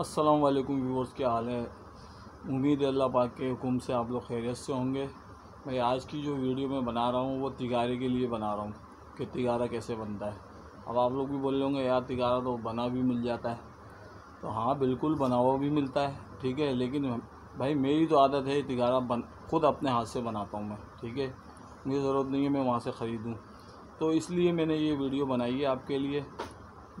अस्सलाम वालेकुम व्यूअर्स, क्या हाल है? उम्मीद है अल्लाह पाक के हुक्म से आप लोग खैरियत से होंगे। मैं आज की जो वीडियो मैं बना रहा हूँ, वो तिगारे के लिए बना रहा हूँ, कि तिगारा कैसे बनता है। अब आप लोग भी बोल रहे होंगे, यार, तिगारा तो बना भी मिल जाता है। तो हाँ बिल्कुल बना हुआ भी मिलता है, ठीक है? लेकिन भाई, मेरी तो आदत है तिगारा बन, खुद अपने हाथ से बनाता हूँ मैं, ठीक है? मुझे ज़रूरत नहीं है, मैं वहाँ से ख़रीदूँ। तो इसलिए मैंने ये वीडियो बनाई है आपके लिए।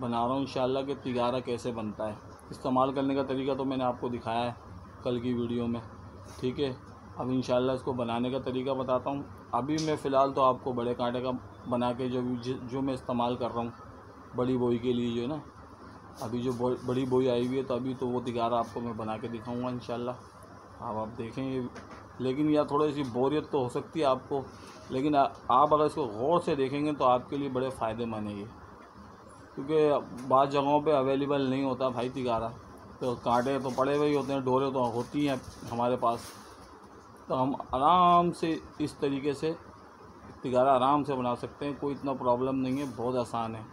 बना रहा हूँ, इंशाल्लाह, कि तिगारा कैसे बनता है। इस्तेमाल करने का तरीका तो मैंने आपको दिखाया है कल की वीडियो में ठीक है? अब इंशाल्लाह इसको बनाने का तरीका बताता हूँ। अभी मैं फ़िलहाल तो आपको बड़े कांटे का बना के जो जो मैं इस्तेमाल कर रहा हूँ बड़ी बोई के लिए जो है ना अभी जो बो, बड़ी बोई आई हुई है तो अभी तो वो तिगारा आपको मैं बना के दिखाऊँगा इन अब आप देखें ये लेकिन यह थोड़ी सी बोरियत तो हो सकती है आपको लेकिन आ, आप अगर इसको गौर से देखेंगे तो आपके लिए बड़े फ़ायदेमंद है ये। क्योंकि बाद जगहों पे अवेलेबल नहीं होता भाई तिगारा। तो कांटे तो पड़े हुए ही होते हैं डोरे तो होती हैं हमारे पास। तो हम आराम से इस तरीके से तिगारा आराम से बना सकते हैं, कोई इतना प्रॉब्लम नहीं है, बहुत आसान है।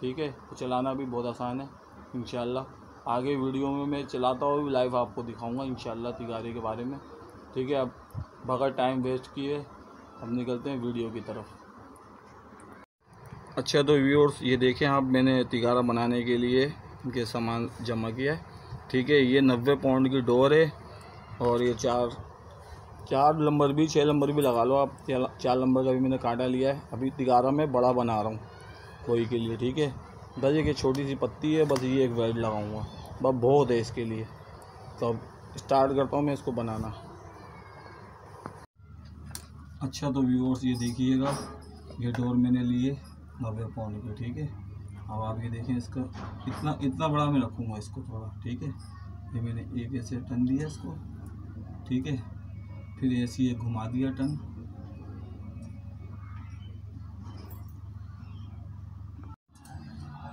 ठीक है? तो चलाना भी बहुत आसान है इन आगे वीडियो में मैं चलाता हुआ भी लाइव आपको दिखाऊँगा इन तिगारे के बारे में। ठीक है? अब बगैर टाइम वेस्ट किए हम निकलते हैं वीडियो की तरफ़। अच्छा तो व्यूअर्स ये देखें आप, मैंने तिगारा बनाने के लिए इनके सामान जमा किया है। ठीक है, ये नब्बे पाउंड की डोर है और ये चार चार नंबर भी छः नंबर भी लगा लो आप। चार नंबर का भी मैंने कांटा लिया है। अभी तिगारा में बड़ा बना रहा हूँ कोई के लिए, ठीक है। बस एक छोटी सी पत्ती है, बस ये एक वेल्ड लगाऊँगा। बस बहुत है इसके लिए। तो अब स्टार्ट करता हूँ मैं इसको बनाना। अच्छा तो व्यूअर्स ये देखिएगा, ये डोर मैंने लिए नब्बे पाउंड के, ठीक है? अब आप ये देखें इसका, इतना इतना बड़ा मैं रखूँगा इसको थोड़ा, ठीक है? ये मैंने एक ऐसे टन दिया इसको, ठीक है? फिर ऐसे ये घुमा दिया टन।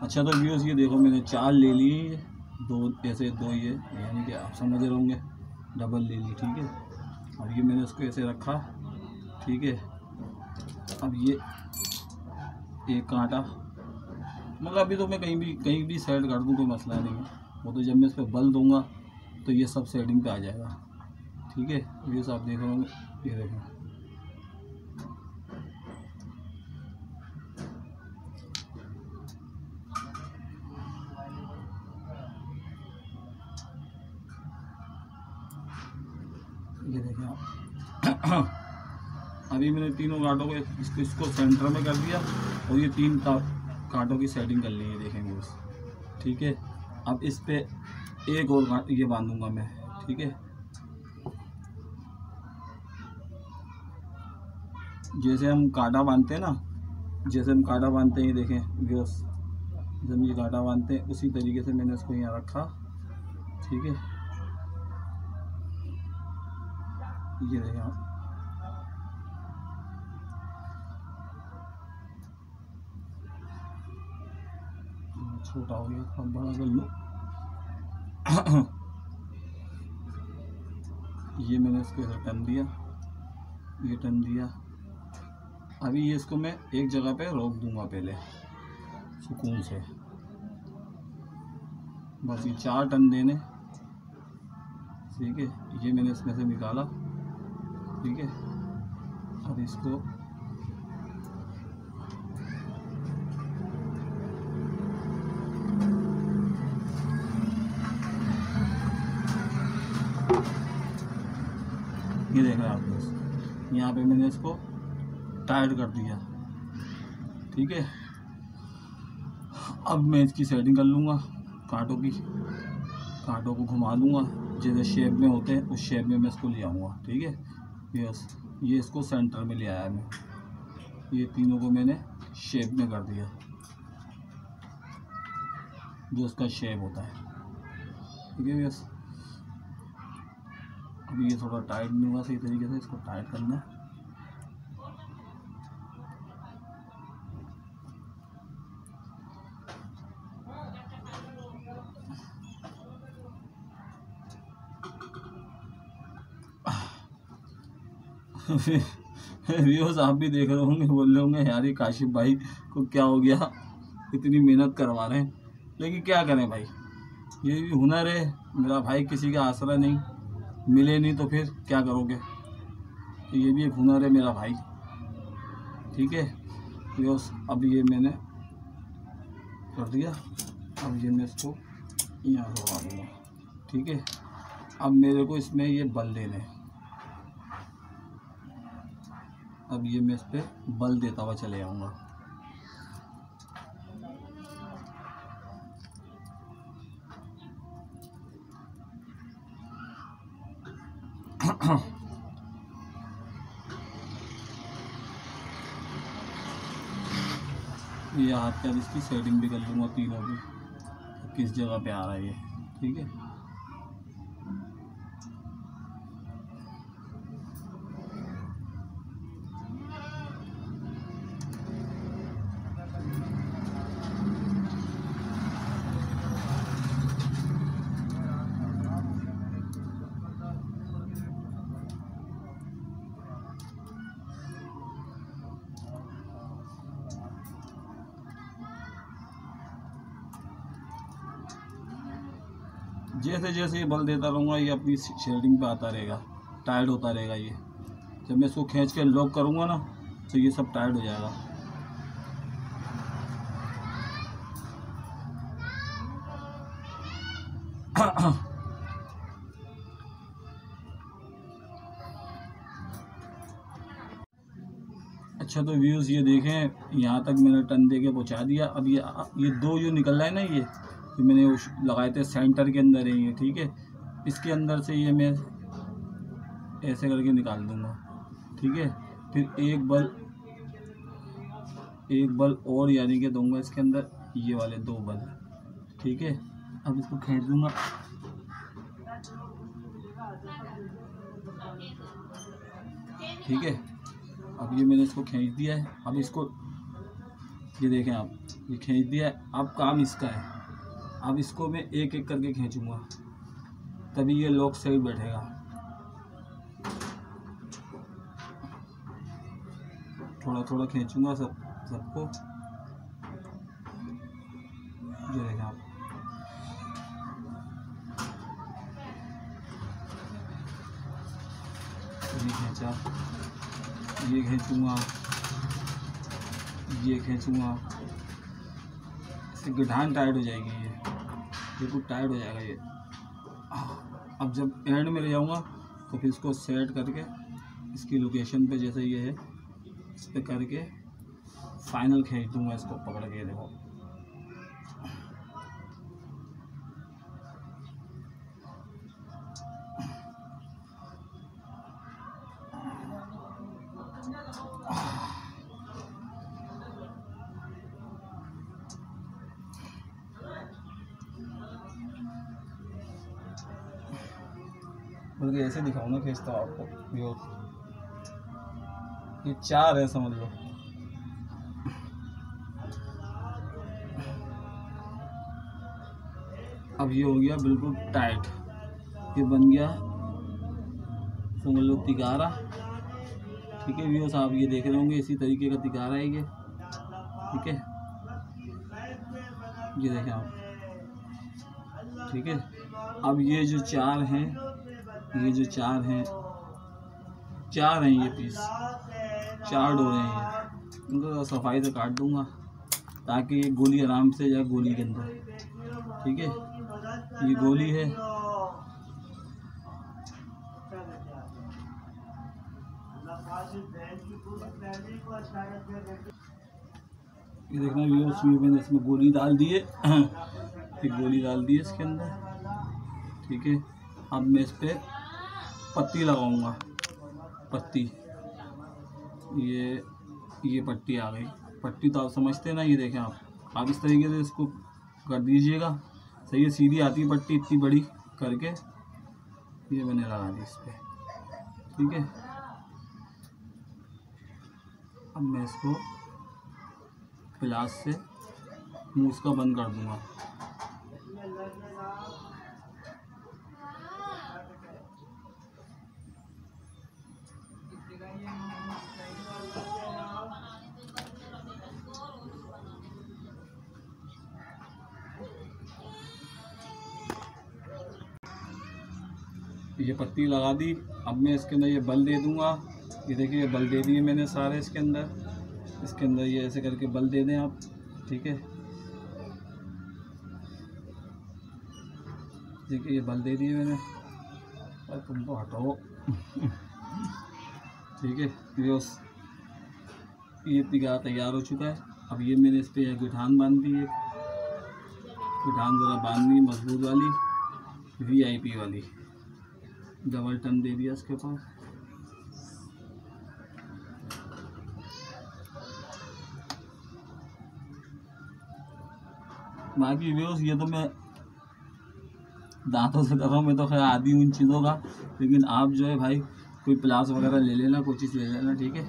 अच्छा तो व्यूअर्स ये देखो, मैंने चार ले ली, दो ऐसे, दो ये, यानी कि आप समझ रहे होंगे डबल ले ली, ठीक है? अब ये मैंने उसको ऐसे रखा, ठीक है? अब ये एक कांटा। मगर अभी तो मैं कहीं भी कहीं भी सेट कर दूँ, कोई मसला नहीं है। वो तो जब मैं इस पर बल दूँगा तो ये सब सेटिंग पे आ जाएगा। ठीक है? ये सब देख रहे होंगे। ये देखो। ये देखें अभी मैंने तीनों कांटों को इसको सेंटर में कर दिया। और ये तीन कांटों की सेटिंग कर ली है, देखेंगे बस। ठीक है? अब इस पर एक और ये बांधूँगा मैं। ठीक है? जैसे हम काटा बांधते हैं ना, जैसे हम काटा बांधते हैं देखें व्यवस्थ जब ये काटा बांधते हैं, उसी तरीके से मैंने इसको यहाँ रखा। ठीक है? ये देखें आप। छोटा हो गया थोड़ा बड़ा कर लो ये मैंने इसको इधर टन दिया, ये टन दिया। अभी ये इसको मैं एक जगह पे रोक दूँगा पहले, सुकून से। बस ये चार टन देने। ठीक है, ये मैंने इसमें से निकाला। ठीक है, अब इसको ये देख रहे हैं आप बस यहाँ पे मैंने इसको टाइट कर दिया। ठीक है? अब मैं इसकी सेटिंग कर लूँगा, कांटों की। कांटों को घुमा दूँगा। जैसे शेप में होते हैं, उस शेप में मैं इसको ले आऊँगा। ठीक है? यस ये इसको सेंटर में ले आया मैं। ये तीनों को मैंने शेप में कर दिया। जो इसका शेप होता है। ठीक है यस अभी ये थोड़ा टाइट नहीं हुआ, सही तरीके से इसको टाइट करना है। व्यूअर्स आप भी देख रहे होंगे, बोल रहे होंगे, यार ये काशिफ भाई को क्या हो गया? इतनी मेहनत करवा रहे हैं। लेकिन क्या करें भाई? ये भी हुनर है, मेरा भाई किसी का आसरा नहीं। मिले नहीं तो फिर क्या करोगे? तो ये भी एक हुनर है मेरा भाई। ठीक है? ये अब ये मैंने कर दिया। अब ये मैं इसको यहाँ लगा दूँगा। ठीक है? अब मेरे को इसमें ये बल देने। अब ये मैं इस पर बल देता हुआ चले जाऊँगा ये हाथ का इसकी सेटिंग भी कर लूँगा, तीनों की किस जगह पे आ रहा है ये? ठीक है? जैसे जैसे ये बल देता रहूँगा, ये अपनी शेडिंग पे आता रहेगा टाइट होता रहेगा ये। जब मैं इसको खींच के लॉक करूँगा ना तो ये सब टाइट हो जाएगा। अच्छा तो व्यूज़ ये देखें, यहाँ तक मैंने टन दे के पहुँचा दिया। अब ये ये दो जो निकल रहा है ना ये जो मैंने लगाए थे सेंटर के अंदर है ये ठीक है? इसके अंदर से ये मैं ऐसे करके निकाल दूँगा, ठीक है? फिर एक बल एक बल और यानी कि दूँगा इसके अंदर ये वाले दो बल, ठीक है? अब इसको खींच दूँगा। ठीक है? अब ये मैंने इसको खींच दिया है। अब इसको, ये देखें आप, ये खींच दिया है। अब काम इसका है। अब इसको मैं एक एक करके खींचूँगा, तभी ये लॉक सही बैठेगा। थोड़ा थोड़ा खींचूँगा सब, सबको। ये देखें आप ये खींचा, ये खींचूँगा ये खींचूँगा। इससे टाइट हो जाएगी ये। बिल्कुल टाइट हो जाएगा ये। अब जब एंड में ले जाऊँगा तो फिर इसको सेट करके, इसकी लोकेशन पे जैसे ये है, इस पर करके फाइनल खींच दूँगा इसको पकड़ के देखो। बल्कि ऐसे दिखाऊँगा खींचता हूँ आपको ये चार है, समझ लो। अब ये हो गया बिल्कुल टाइट ये बन गया, समझ लो, तिगारा। ठीक है व्यूअर्स आप ये देख रहे होंगे, इसी तरीके का तिगारा है ये। ठीक है? ये देखें आप। ठीक है? अब ये जो चार हैं ये जो चार हैं चार हैं ये पीस चार डोरे हैं ये। इनको सफ़ाई से काट दूँगा, ताकि ये गोली आराम से जाए गोली के अंदर। ठीक है? ये गोली है। ये देखना भी उसमें मैंने इसमें गोली डाल दी है। फिर गोली डाल दी है इसके अंदर। ठीक है? अब मैं इस पर पत्ती लगाऊँगा। पत्ती। ये ये पट्टी आ गई। पट्टी तो आप समझते हैं ना, ये देखें आप। आप इस तरीके से इसको कर दीजिएगा। सही है, सीधी आती है पट्टी इतनी बड़ी करके। ये मैंने लगा दी इस पर ठीक है? अब मैं इसको प्लास से मुँह उसका बंद कर दूँगा। ये पत्ती लगा दी। अब मैं इसके अंदर ये बल दे दूँगा। ये देखिए, ये बल दे दिए मैंने सारे इसके अंदर। इसके अंदर ये ऐसे करके बल दे दें आप, ठीक है? देखिए, ये बल दे दिए मैंने। और तुमको हटाओ ठीक है, ये उस, ये तिगारा तैयार हो चुका है। अब ये मैंने इस पर गुठान बाँध दी है गुठान ज़रा बाँध दी मज़बूत वाली वीआईपी वाली। डबल टन दे दिया इसके पास। बाकी व्यूज़ ये तो मैं दांतों से कर रहा हूँ, मैं तो खैर आदि इन चीज़ों का। लेकिन आप जो है भाई, कोई प्लास वगैरह ले लेना, कोई चीज़ ले लेना, ठीक है?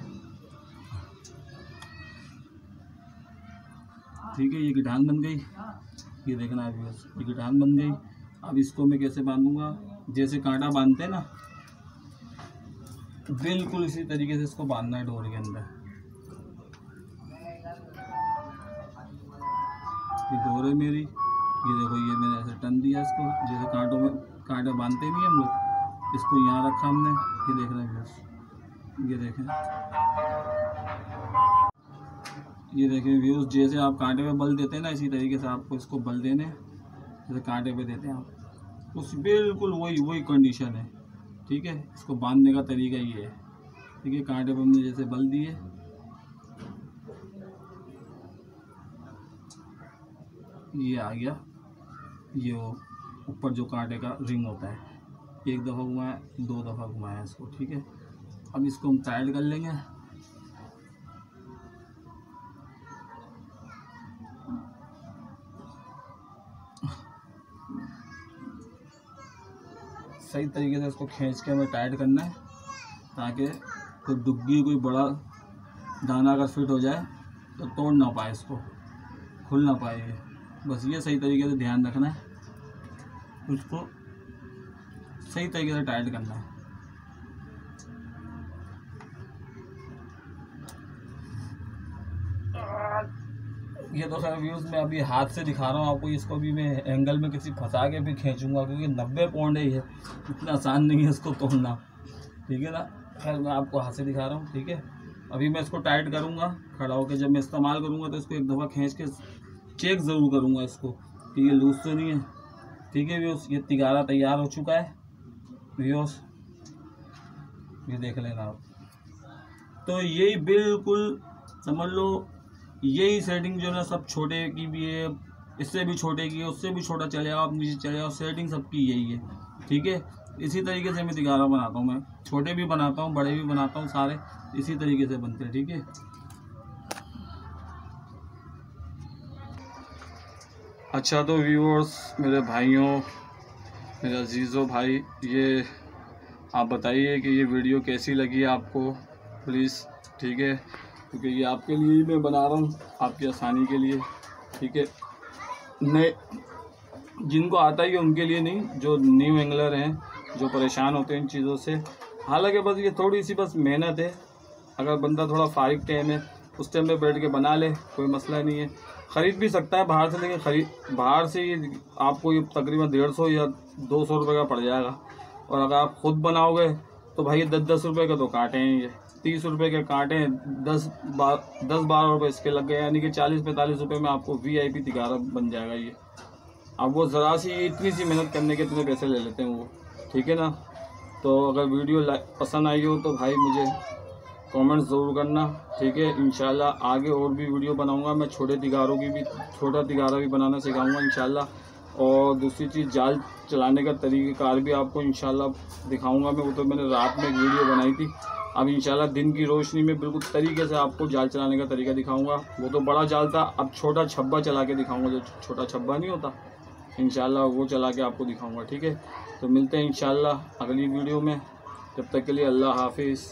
ठीक है, ये गिटान बन गई। ये देखना है व्यूज़ ये गिटान बन गई। अब इसको मैं कैसे बांधूँगा? जैसे कांटा बांधते हैं ना, बिल्कुल इसी तरीके से इसको बांधना है डोर के अंदर। ये डोर है मेरी, ये देखो, ये मैंने ऐसे टन दिया इसको, जैसे कांटों में, कांटे बांधते नहीं हम लोग, इसको यहाँ रखा हमने, ये देख रहे हैं ये देखें। ये देखें व्यूज़ जैसे आप कांटे पे बल देते हैं ना, इसी तरीके से आपको इसको बल देने, जैसे कांटे पे देते हैं आप। उस बिल्कुल वही वही कंडीशन है। ठीक है? इसको बांधने का तरीका ये है। ठीक है? कांटे पर हमने जैसे बल दिए। ये आ गया। ये ऊपर जो कांटे का रिंग होता है। एक दफ़ा घुमाया, दो दफ़ा घुमाया इसको। ठीक है? अब इसको हम टाइट कर लेंगे। सही तरीके से इसको खींच के हमें टाइट करना है, ताकि कोई डुग्गी कोई बड़ा दाना अगर फिट हो जाए तो तोड़ ना पाए इसको, खुल ना पाए ये। बस ये सही तरीके से ध्यान रखना है, उसको सही तरीके से टाइट करना है। ये तो सर व्यूज़ मैं अभी हाथ से दिखा रहा हूँ आपको, इसको भी मैं एंगल में किसी फंसा के भी खींचूँगा, क्योंकि नब्बे पौंड है ये। इतना आसान नहीं है इसको तोड़ना। ठीक है ना? खैर, मैं आपको हाथ से दिखा रहा हूँ, ठीक है? अभी मैं इसको टाइट करूँगा, खड़ा होकर जब मैं इस्तेमाल करूँगा तो इसको एक दफ़ा खींच के चेक ज़रूर करूँगा इसको, कि ये लूज तो नहीं है। ठीक है व्यूस ये तिगारा तैयार हो चुका है। व्यूस ये देख लेना आप। तो यही बिल्कुल समझ लो यही सेटिंग जो है सब छोटे की भी है, इससे भी छोटे की है, उससे भी छोटा चले आओ, आप नीचे चले आओ सेटिंग सबकी यही है, ठीक है? इसी तरीके से मैं तिगारा बनाता हूँ मैं। छोटे भी बनाता हूँ, बड़े भी बनाता हूँ, सारे इसी तरीके से बनते हैं, ठीक है? अच्छा तो व्यूअर्स मेरे भाइयों, मेरे अजीज़ों भाई, ये आप बताइए कि ये वीडियो कैसी लगी आपको? प्लीज़ ठीक है? क्योंकि ये आपके लिए ही मैं बना रहा हूँ, आपकी आसानी के लिए, ठीक है। नए, जिनको आता ही है उनके लिए नहीं, जो न्यू एंगलर हैं, जो परेशान होते हैं इन चीज़ों से। हालाँकि बस ये थोड़ी सी बस मेहनत है, अगर बंदा थोड़ा फारिग टाइम है, उस टाइम पे बैठ के बना ले, कोई मसला नहीं है। ख़रीद भी सकता है बाहर से, लेकिन खरीद, बाहर से ये आपको ये तकरीबन डेढ़ सौ या दो सौ रुपये का पड़ जाएगा। और अगर आप ख़ुद बनाओगे तो भाई दस दस रुपये के तो काटे हैं ये। तीस रुपये के कांटे हैं, दस बार दस बारह रुपये इसके लग गए यानी कि चालीस पैंतालीस रुपये में आपको वी आई पी तिगारा बन जाएगा ये। अब वो ज़रा सी इतनी सी मेहनत करने के इतने पैसे ले लेते हैं वो। ठीक है ना? तो अगर वीडियो पसंद आई हो तो भाई मुझे कमेंट ज़रूर करना। ठीक है? इन आगे और भी वीडियो बनाऊँगा। मैं छोटे तिगारों की भी, छोटा तिगारा भी बनाना सिखाऊँगा इन और दूसरी चीज़, जाल चलाने का तरीक़ेकार भी आपको इन दिखाऊँगा मैं। वो तो मैंने रात में एक वीडियो बनाई थी। अब इन दिन की रोशनी में बिल्कुल तरीके से आपको जाल चलाने का तरीका दिखाऊँगा। वो तो बड़ा जाल था, अब छोटा छब्बा चला के दिखाऊँगा। जो छोटा छब्बा नहीं होता इन वो चला के आपको दिखाऊँगा, ठीक है? तो मिलते हैं इन अगली वीडियो में। तब तक के लिए अल्लाह हाफिज़।